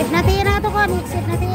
Sip na tira to ko, sip na tira.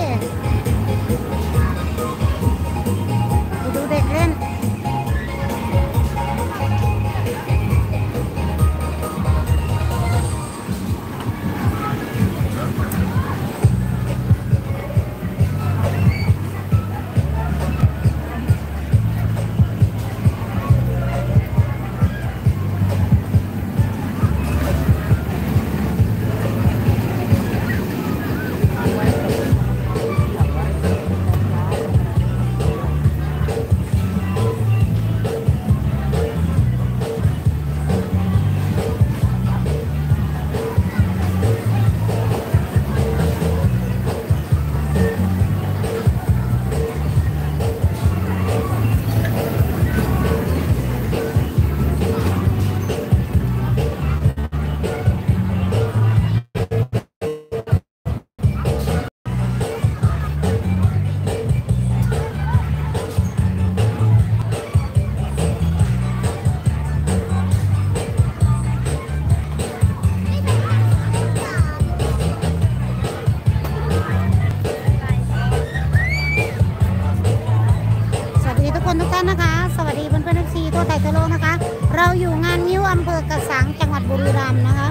คนทุกท่านนะคะ สวัสดีเพื่อนเพื่อนเอกทีตัวไทยทั่โลนะคะ เราอยู่งานนิ้วอำเภอกระสังจังหวัดบุรีรัมย์นะคะ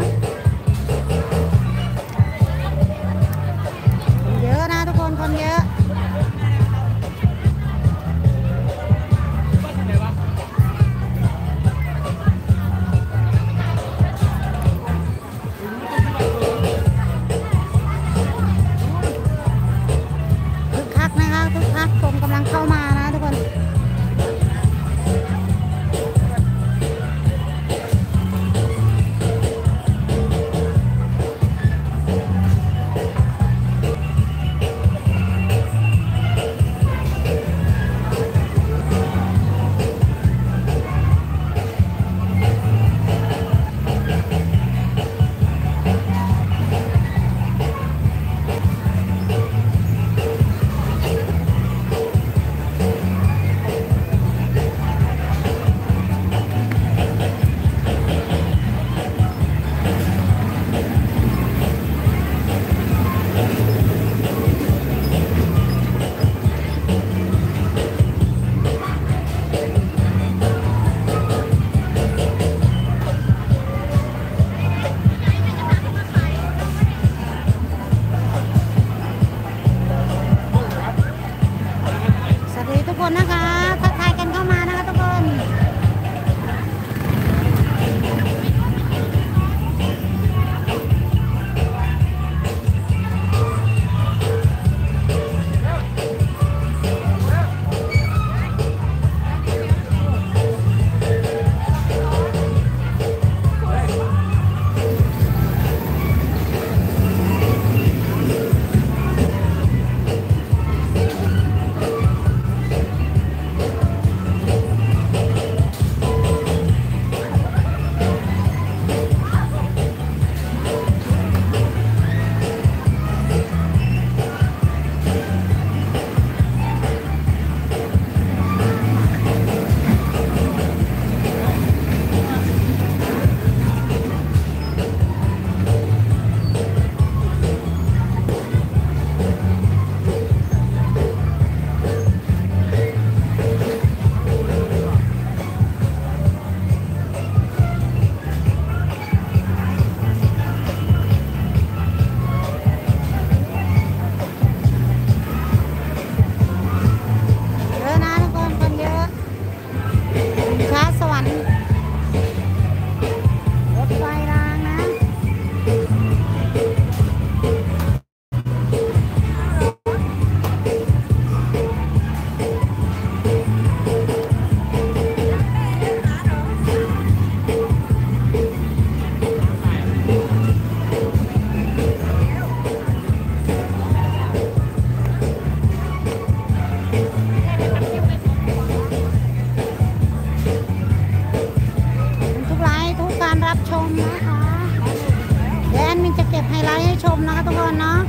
นะคะทุกคนเนาะ